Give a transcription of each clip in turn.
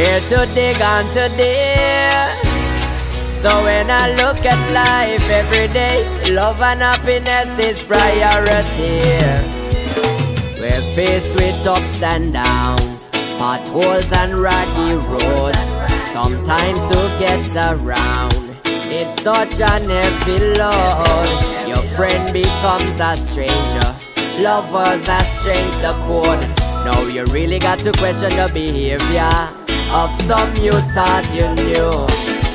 Here today, gone today. So when I look at life every day, love and happiness is priority. We're faced with ups and downs, potholes and rocky roads. Sometimes to get around, it's such an heavy load. Your friend becomes a stranger, lovers have changed the code. Now you really got to question the behavior of some you thought you knew.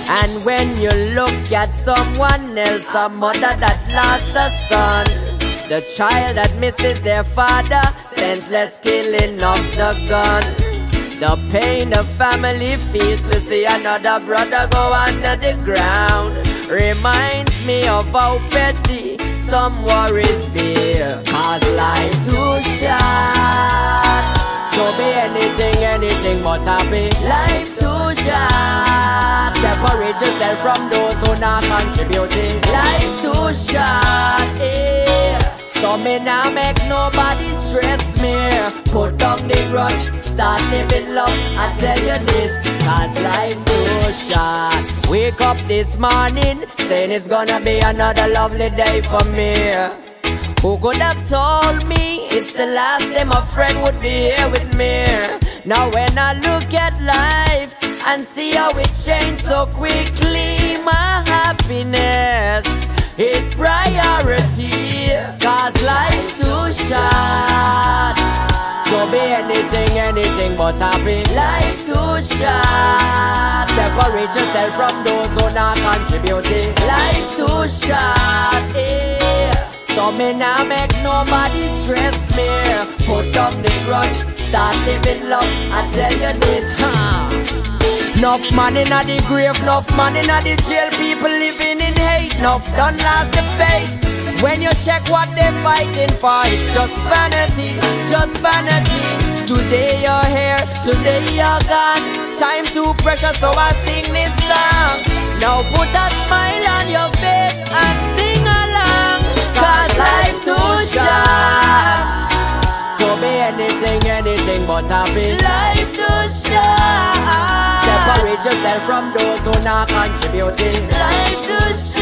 And when you look at someone else, a mother that lost a son, the child that misses their father, senseless killing of the gun. The pain the family feels to see another brother go under the ground reminds me of how petty some worries be. But happy. Life too short. Separate yourself from those who not contributing. Life too short. Eh. So me now make nobody stress me. Put down the grudge, start living love. I tell you this, cause life too short. Wake up this morning, saying it's gonna be another lovely day for me. Who could have told me it's the last day my friend would be here with me? Now when I look at life and see how it changed so quickly, my happiness is priority. Cause life's too short to be anything, anything but happy. Life too short. Separate yourself from those who not contributing. Life too short. Eh. So me now make nobody stress me. Put down the grudge, start living love. I tell you this, huh? Enough man in the grave, enough man in the jail. People living in hate, enough done lost the faith. When you check what they're fighting for, it's just vanity, just vanity. Today you're here, today you're gone. Time too precious, so I sing this song. Happy Life too short. Separate yourself from those who not contributing. Life too short